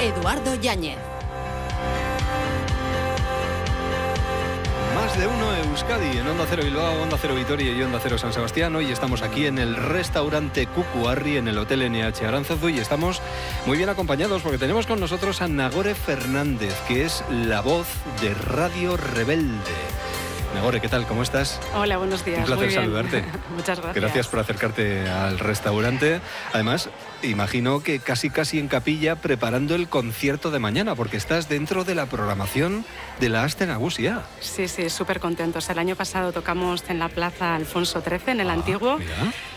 Eduardo Yáñez. Más de uno Euskadi, en Onda Cero Bilbao, Onda Cero Vitoria y Onda Cero San Sebastián. Hoy estamos aquí en el restaurante Cucuarri, en el Hotel NH Aranzazu, y estamos muy bien acompañados porque tenemos con nosotros a Nagore Fernández, que es la voz de Radio Rebelde. Nagore, ¿qué tal? ¿Cómo estás? Hola, buenos días. Un placer saludarte. Muchas gracias. Gracias por acercarte al restaurante. Además, imagino que casi casi en capilla preparando el concierto de mañana, porque estás dentro de la programación de la Asten Agusia. Sí, sí, súper contentos. El año pasado tocamos en la Plaza Alfonso XIII, en el Ah, antiguo, mira.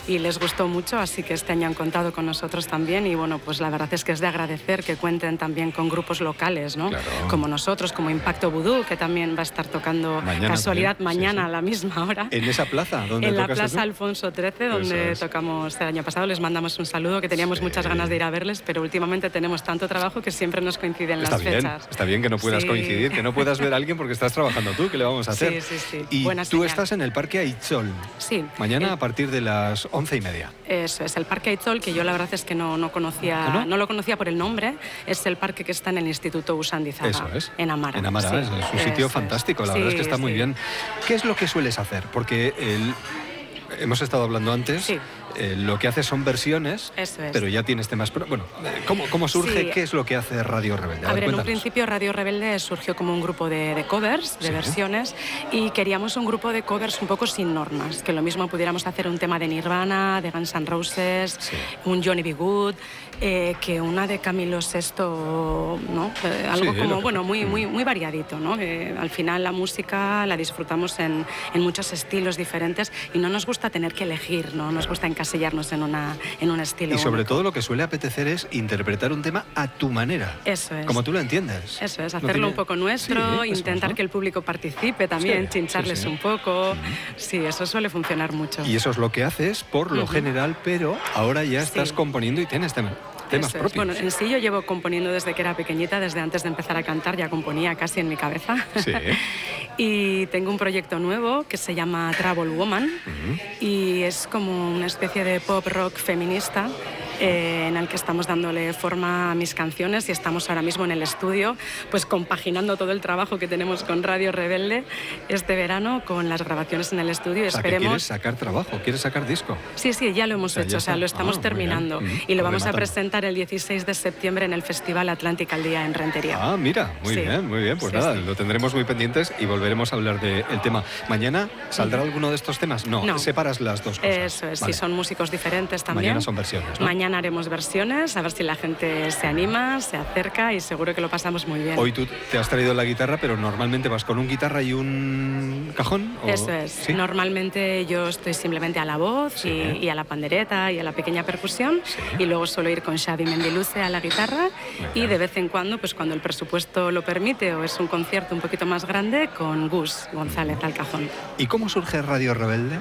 Y les gustó mucho, así que este año han contado con nosotros también. Y bueno, pues la verdad es que es de agradecer que cuenten también con grupos locales, ¿no? Claro. Como nosotros, como Impacto Vudú, que también va a estar tocando Mañana casualidad mañana sí. a la misma hora. En esa plaza donde En la Plaza tú? Alfonso XIII, donde es. tocamos el año pasado, les mandamos un saludo, que teníamos Sí. muchas ganas de ir a verles, pero últimamente tenemos tanto trabajo que siempre nos coinciden Está las bien, fechas. está bien que no puedas coincidir, que no puedas ver a alguien porque estás trabajando tú, ¿qué le vamos a hacer? Sí, sí, sí. Y Buena tú señal. estás en el Parque Aichol. Sí. Mañana El- a partir de las once y media. Eso es el Parque Aitzol, que yo la verdad es que no, no conocía, ¿Ah, no? lo conocía por el nombre. Es el parque que está en el Instituto Usandizaga, Eso es. en Amara. En Amara, sí. es, un sitio Eso fantástico, la verdad es que Sí, está muy bien. ¿Qué es lo que sueles hacer? Porque el- hemos estado hablando antes, Sí. eh, lo que haces son versiones, Eso es. pero ya tienes temas... pro- Bueno, eh, ¿cómo, cómo surge? Sí. ¿Qué es lo que hace Radio Rebelde? A ver, en un cuéntanos. principio Radio Rebelde surgió como un grupo de, de covers, de Sí. versiones, y queríamos un grupo de covers un poco sin normas, que lo mismo pudiéramos hacer un tema de Nirvana, de Guns N' Roses, Sí. un Johnny B. Good, eh, que una de Camilo VI, ¿no? Eh, algo como, que- bueno, muy, muy, muy variadito, ¿no? Que al final la música la disfrutamos en, en muchos estilos diferentes y no nos gusta tener que elegir, ¿no? Nos gusta encasillarnos en, una, en un estilo Y sobre único. todo lo que suele apetecer es interpretar un tema a tu manera. Eso es. Como tú lo entiendes. Eso es, No hacerlo tiene- un poco nuestro, Sí, intentar que el público participe también, Sí, chincharles sí, un poco. Sí, eso suele funcionar mucho. Y eso es lo que haces por lo general, pero ahora ya estás componiendo y tienes tema- temas Eso es. propios. Bueno, en sí yo llevo componiendo desde que era pequeñita, desde antes de empezar a cantar, ya componía casi en mi cabeza. Sí. y tengo un proyecto nuevo que se llama Travel Woman y es como una especie de pop rock feminista eh, en el que estamos dándole forma a mis canciones y estamos ahora mismo en el estudio, pues compaginando todo el trabajo que tenemos con Radio Rebelde este verano con las grabaciones en el estudio. O sea, que Esperemos. quieres sacar trabajo, quieres sacar disco. Sí, sí, ya lo hemos O sea, hecho, o sea, lo estamos Ah, muy bien. terminando Mm, y lo vamos a presentar el 16 de septiembre en el Festival Atlántica al Día en Rentería. Ah, mira, muy Sí. bien, muy bien. Pues Sí, nada, sí. lo tendremos muy pendientes y volveremos a hablar del tema. ¿Mañana saldrá alguno de estos temas? No, No. separas las dos cosas. Eso es, Vale. sí, son músicos diferentes también. Mañana son versiones, ¿no? Mañana haremos versiones, a ver si la gente se anima, se acerca y seguro que lo pasamos muy bien. Hoy tú te has traído la guitarra, pero normalmente vas con un guitarra y un cajón. ¿o- Eso es. ¿Sí? Normalmente yo estoy simplemente a la voz Sí. y, y a la pandereta y a la pequeña percusión Sí. y luego suelo ir con Xavi Mendiluce a la guitarra y bien. de vez en cuando, pues cuando el presupuesto lo permite o es un concierto un poquito más grande, con Gus González al cajón. ¿Y cómo surge Radio Rebelde?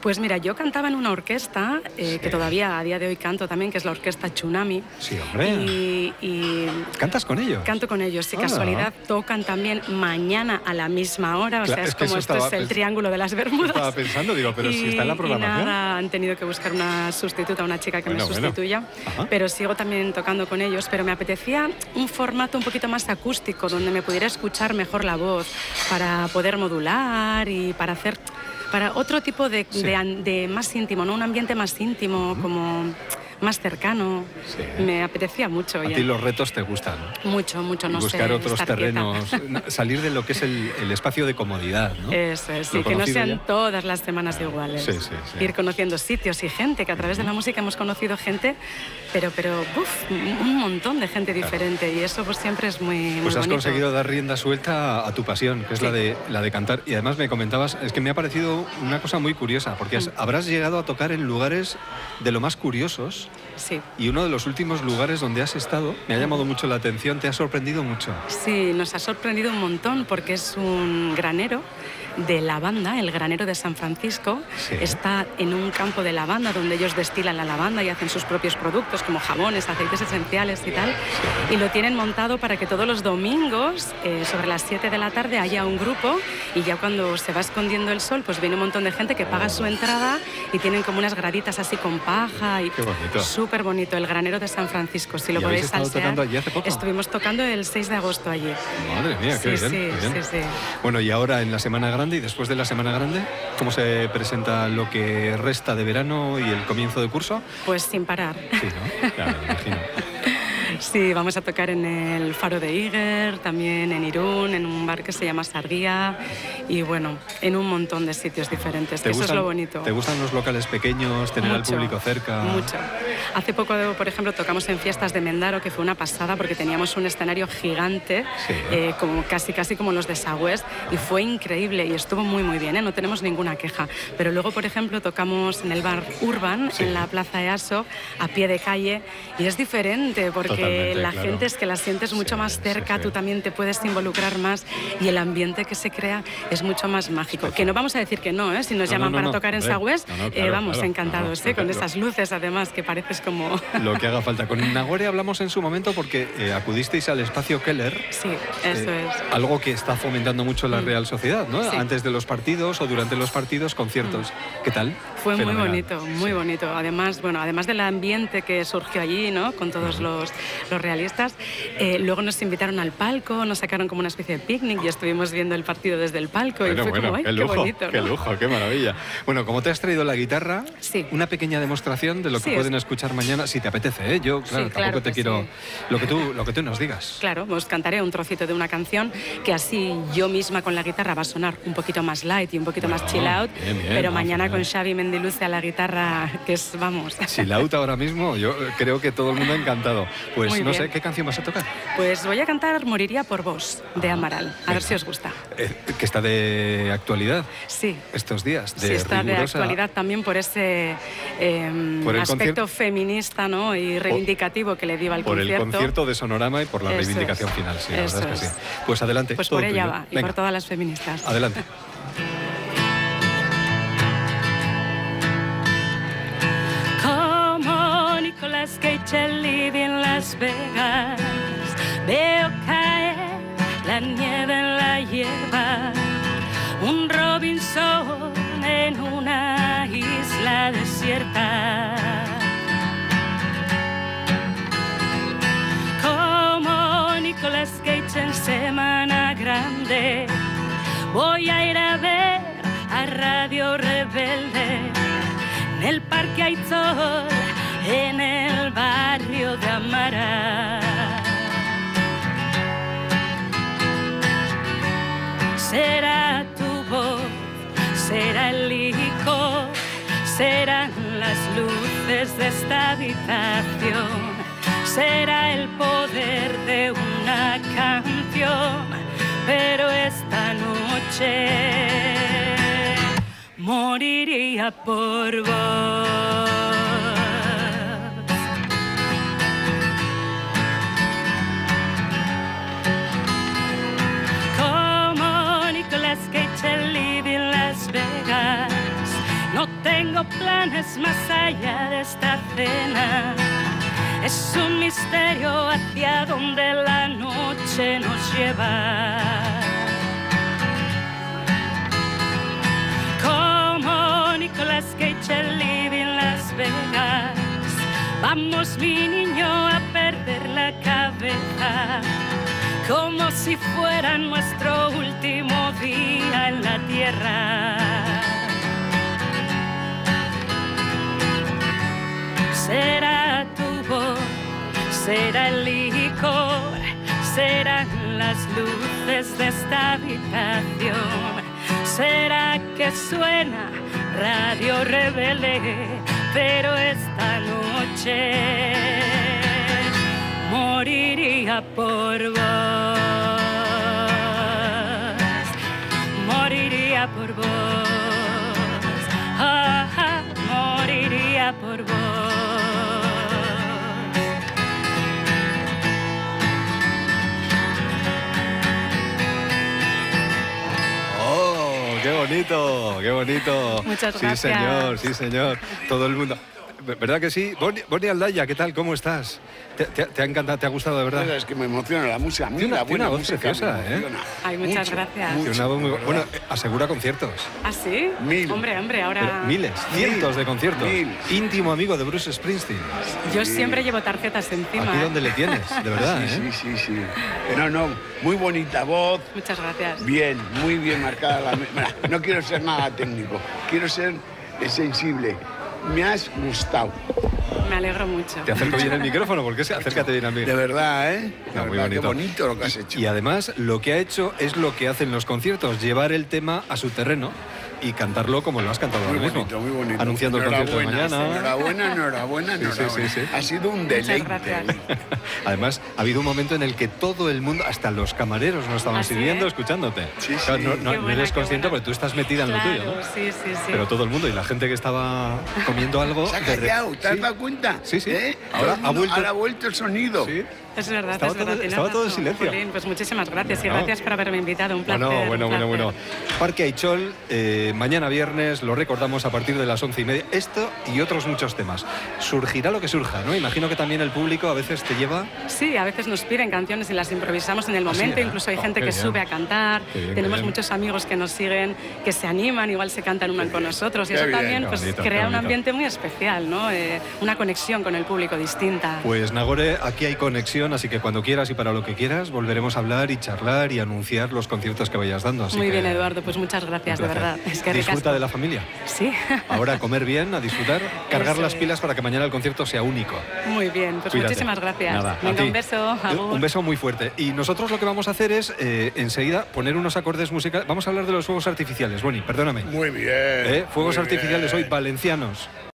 Pues mira, yo cantaba en una orquesta eh, Sí. que todavía a día de hoy canto también, que es la orquesta Tsunami. Sí, hombre. Y, y ¿Cantas con ellos? canto con ellos. Si Ah. casualidad tocan también mañana a la misma hora. O Claro, sea, es es, que como esto es el triángulo de las Bermudas. Estaba pensando, digo, pero si está en la programación. Y nada, han tenido que buscar una sustituta, una chica que Bueno, me sustituya. Pero sigo también tocando con ellos. Pero me apetecía un formato un poquito más acústico, donde me pudiera escuchar mejor la voz, para poder modular y para hacer. Para otro tipo de, Sí. de de más íntimo, ¿no? Un ambiente más íntimo, como más cercano. Sí. Me apetecía mucho. A ti los retos te gustan. Mucho, mucho, no buscar sé. otros terrenos, no, salir de lo que es el, el espacio de comodidad, ¿no? Eso es, sí, que no sean ya. todas las semanas iguales. Sí, sí. Ir conociendo sitios y gente, que a través de la música hemos conocido gente, pero, pero uf, un montón de gente diferente y eso pues siempre es muy, muy Pues has bonito. conseguido dar rienda suelta a, tu pasión, que es la, de, la de cantar. Y además me comentabas, es que me ha parecido una cosa muy curiosa, porque has- Mm. habrás llegado a tocar en lugares de lo más curiosos Sí. y uno de los últimos lugares donde has estado me ha llamado mucho la atención, te ha sorprendido mucho. Sí, nos ha sorprendido un montón porque es un granero de lavanda, el granero de San Francisco. Está en un campo de lavanda donde ellos destilan la lavanda y hacen sus propios productos como jabones, aceites esenciales y tal. Y lo tienen montado para que todos los domingos, eh, sobre las 7 de la tarde, haya un grupo y ya cuando se va escondiendo el sol, pues viene un montón de gente que paga su entrada y tienen como unas graditas así con paja y súper bonito. El granero de San Francisco, si lo podéis salsear. Estuvimos tocando el 6 de agosto allí. Madre mía, qué bien, Sí, bueno, y ahora en la Semana Grande y después de la Semana Grande, ¿cómo se presenta lo que resta de verano y el comienzo de curso? Pues sin parar. Sí, ¿no? Claro, me imagino. Sí, vamos a tocar en el Faro de Iger, también en Irún, en un bar que se llama Sardía y bueno, en un montón de sitios diferentes. eso es lo bonito. ¿Te gustan los locales pequeños, tener al público cerca? Mucho. Hace poco, por ejemplo, tocamos en fiestas de Mendaro, que fue una pasada porque teníamos un escenario gigante, eh, como casi casi como los de Sagües, y fue increíble y estuvo muy muy bien, ¿eh? no tenemos ninguna queja. Pero luego, por ejemplo, tocamos en el bar Urban, en la Plaza EASO, a pie de calle, y es diferente porque la gente es que la sientes mucho más cerca, tú también te puedes involucrar más y el ambiente que se crea es mucho más mágico. Que no vamos a decir que no, ¿eh? si nos llaman para tocar en Sagües, eh, vamos, encantados, ¿eh? con esas luces además que pareces como... Lo que haga falta. Con Nagore hablamos en su momento porque eh, acudisteis al espacio Keller. Sí, eso es. Algo que está fomentando mucho la mm. Real Sociedad, ¿no? Antes de los partidos o durante los partidos, conciertos. Mm. ¿Qué tal? Fue muy bonito, muy bonito. Además, bueno, además del ambiente que surgió allí, ¿no? Con todos los, los realistas, eh, luego nos invitaron al palco, nos sacaron como una especie de picnic y estuvimos viendo el partido desde el palco y fue como, ¡ay, qué, lujo, bonito! ¡Qué lujo, qué maravilla! Bueno, como te has traído la guitarra, sí. una pequeña demostración de lo que pueden escuchar mañana, si te apetece, ¿eh? Yo, claro, tampoco te quiero... Lo, que tú, lo que tú nos digas. Claro, os cantaré un trocito de una canción que así yo misma con la guitarra va a sonar un poquito más light y un poquito más chill out, pero mañana con Xavi Mendiluce a la guitarra, que es, vamos... Chilauta ahora mismo, yo creo que todo el mundo ha encantado. Pues no sé, ¿qué canción vas a tocar? Pues voy a cantar Moriría por vos, de Amaral. A ver si os gusta. Eh, que está de actualidad. Sí. Estos días. De sí, está de actualidad también por ese em, aspecto feminista ¿no? y reivindicativo que le dio al concierto. Por el concierto de Sonorama y por la reivindicación final, sí, la verdad es que sí. Pues adelante. Pues por ella va, y por todas las feministas. Adelante. Vegas. Veo caer la nieve en la hierba. Un Robinson en una isla desierta. Como Nicolas Cage en Semana Grande. Voy a ir a ver a Radio Rebelde. En el Parque Aitor en de esta habitación, será el poder de una canción, pero esta noche moriría por vos. No tengo planes más allá de esta cena. Es un misterio hacia donde la noche nos lleva. Como Nicolas Cage en Las Vegas. Vamos, mi niño, a perder la cabeza. Como si fuera nuestro último día en la tierra. Será el licor, serán las luces de esta habitación, será que suena radio rebelde, pero esta noche moriría por vos, bonito, qué bonito. Muchas sí, gracias. señor, sí, señor. Todo el mundo. ¿Verdad que sí? Boni, Boni Aldaya, ¿qué tal? ¿Cómo estás? ¿Te, te- te ha encantado? ¿Te ha gustado de verdad? Es que me emociona la música. Tiene buena una voz música preciosa, ¿eh? Ay, muchas Mucho, gracias. Mucho, una voz muy Bueno, asegura conciertos. ¿Ah, sí? Mil. Hombre, hombre, Pero ahora... miles, cientos de conciertos. Mil. Íntimo amigo de Bruce Springsteen. Yo siempre llevo tarjetas encima. Aquí ¿eh? donde le tienes, de verdad, Sí, ¿eh? sí, sí, sí. No, no, muy bonita voz. Muchas gracias. Bien, muy bien marcada la... No quiero ser nada técnico, quiero ser sensible. Me has gustado, Me alegro mucho. Te acerco bien el micrófono, porque se acércate bien a mí. de verdad, ¿eh? De No, muy verdad, qué bonito. bonito lo que has hecho. Y además, lo que ha hecho es lo que hacen los conciertos, llevar el tema a su terreno y cantarlo como lo has cantado Muy ahora mismo. bonito, muy bonito. Anunciando el concierto de Enhorabuena, mañana. Enhorabuena, enhorabuena, Sí, sí, enhorabuena. sí, sí. Ha sido un deleite. Además, ha habido un momento en el que todo el mundo, hasta los camareros, nos estaban sirviendo, escuchándote. Sí, Claro, no, no- Qué no buena, eres consciente buena. porque tú estás metida en lo Claro, tuyo, ¿no? sí, sí, sí. Pero todo el mundo y la gente que estaba comiendo algo. Se ha callado, ¿te has dado cuenta? Sí, sí. ¿Eh? Ahora ha vuelto- ahora ha vuelto el sonido. Sí. Es verdad, Estaba es verdad. todo- estaba todo en silencio. Jolín, pues muchísimas gracias y gracias por haberme invitado. Un placer. Bueno, bueno, un bueno, bueno. Parque Aichol, eh, mañana viernes, lo recordamos a partir de las once y media. Esto y otros muchos temas. Surgirá lo que surja, ¿no? Imagino que también el público a veces te lleva. Sí, a veces nos piden canciones y las improvisamos en el ¿Ah, sí, momento. eh? Incluso hay Oh, gente que bien. sube a cantar. Bien, Tenemos muchos amigos que nos siguen, que se animan, igual se cantan uno con nosotros. Y eso bien, también pues, bonito, crea un ambiente muy especial, ¿no? Eh, una conexión con el público distinta. Pues Nagore, aquí hay conexión, así que cuando quieras y para lo que quieras, volveremos a hablar y charlar y anunciar los conciertos que vayas dando. Así muy que, bien, Eduardo. Pues muchas gracias, de verdad. Disfruta ricasco. de la familia. Sí. Ahora a comer bien, a disfrutar, cargar Eso las es. pilas para que mañana el concierto sea único. Muy bien, pues Cuídate. muchísimas gracias. Nada, a Venga, ti. un beso. agur. Un beso muy fuerte. Y nosotros lo que vamos a hacer es eh, enseguida poner unos acordes musicales. Vamos a hablar de los fuegos artificiales. Boni, perdóname. Muy bien. ¿Eh? Fuegos muy artificiales bien. hoy valencianos.